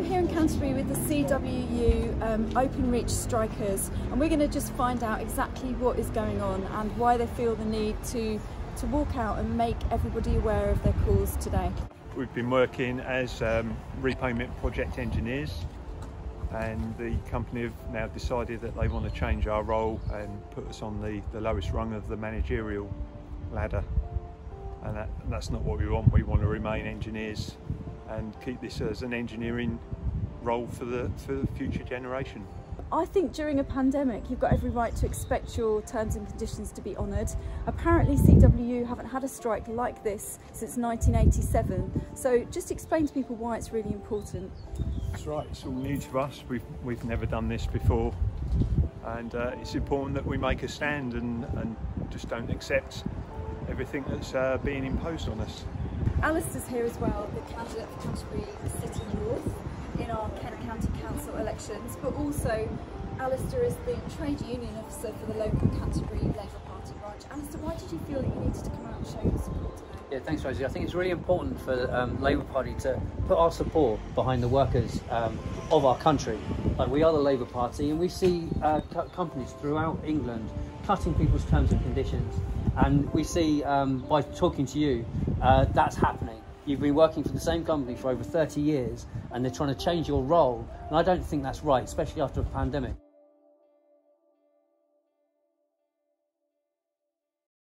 I'm here in Canterbury with the CWU um, Openreach Strikers and we're going to just find out exactly what is going on and why they feel the need to, to walk out and make everybody aware of their cause today. We've been working as um, repayment project engineers and the company have now decided that they want to change our role and put us on the, the lowest rung of the managerial ladder and that, that's not what we want. We want to remain engineers and keep this as an engineering role for the, for the future generation. I think during a pandemic, you've got every right to expect your terms and conditions to be honoured. Apparently, CWU haven't had a strike like this since 1987. So, just explain to people why it's really important. That's right. It's all new to us. We've we've never done this before, and uh, it's important that we make a stand and, and just don't accept everything that's uh, being imposed on us. Alister's here as well, the candidate for Canterbury City North in our Kent County Council elections, but also Alister is the trade union officer for the local Canterbury Labour Party branch. Alister, why did you feel that you needed to come out and show your support? Yeah, thanks, Rosie. I think it's really important for the um, Labour Party to put our support behind the workers um, of our country. Like we are the Labour Party, and we see uh, companies throughout England cutting people's terms and conditions. And we see um, by talking to you, uh, that's happening. You've been working for the same company for over 30 years and they're trying to change your role. And I don't think that's right, especially after a pandemic.